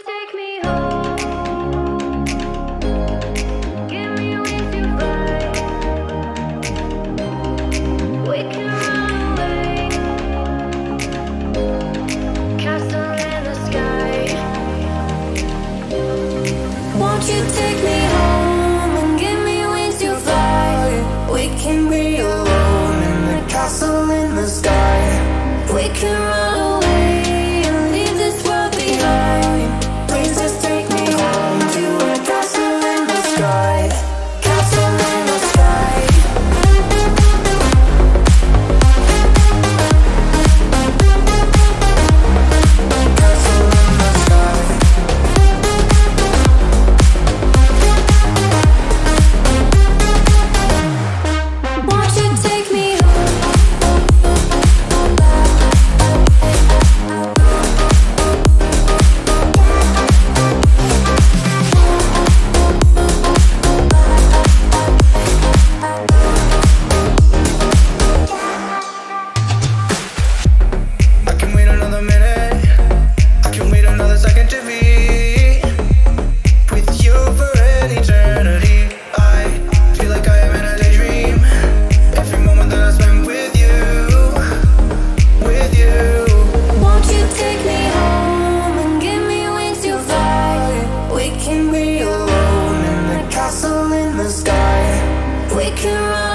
take me alone in the castle in the sky. We can run.